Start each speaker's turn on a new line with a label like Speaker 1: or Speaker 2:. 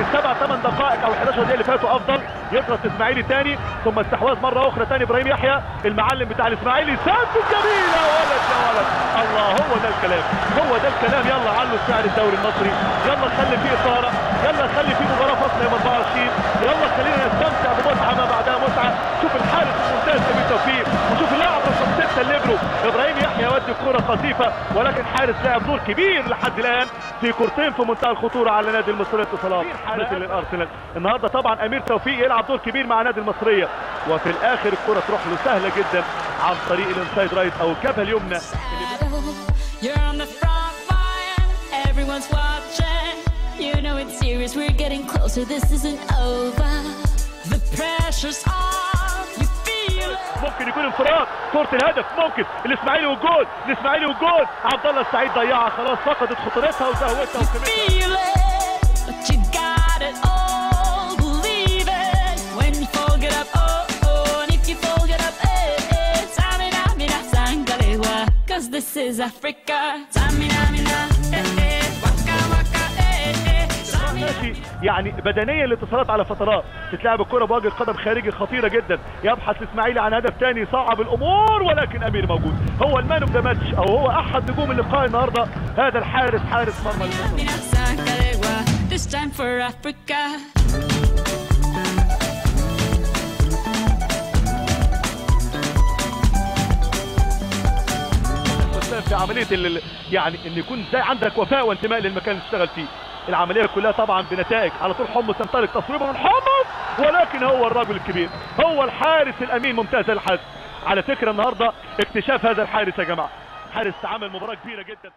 Speaker 1: السبع ثمان دقائق أو 11 دقيقة اللي فاتوا أفضل. يضغط إسماعيلي تاني ثم استحواذ مرة أخرى تاني إبراهيم يحيى المعلم بتاع الإسماعيلي. سدد جميل يا ولد يا ولد. الله هو ده الكلام هو ده الكلام. يلا علوا سعر الدوري المصري. يلا خلي فيه إثارة. يودي الكره قصيفه ولكن حارس لعب دور كبير لحد الآن في كورتين في منتهى الخطورة على نادي المصريه اتصالات حارس للارسنال النهارده طبعا أمير توفيق يلعب دور كبير مع نادي المصرية وفي الآخر الكرة تروح له سهلة جدا عن طريق الإنسايد رايت أو الجبهه اليمنى.
Speaker 2: You know it's serious, we're getting closer, this isn't over. The pressure's on.
Speaker 1: ممكن يكون انفراد. كرة الهدف ممكن. الإسماعيلي والجول الإسماعيلي والجول عبد الله السعيد ضيعها. خلاص فقدت خطورتها وزهوتها وقيمتها
Speaker 2: Feel it, but you
Speaker 1: ماشي. يعني بدنيا الاتصالات على فترات. تتلعب الكرة بوجه قدم خارجي خطيرة جدا. يبحث الاسماعيلي عن هدف ثاني صعب الأمور ولكن أمير موجود. هو المان أوف ذا ماتش أو هو أحد نجوم اللقاء النهارده. هذا الحارس حارس مرمى في عملية. يعني إن يكون زي عندك وفاء وانتماء للمكان اللي تشتغل فيه. العملية كلها طبعا بنتائج. على طول حمص ينطلق تصويبه من حمص ولكن هو الرجل الكبير. هو الحارس الأمين ممتاز الحارس على فكرة النهارده اكتشاف هذا الحارس يا جماعة. حارس عمل مباراة كبيرة جدا.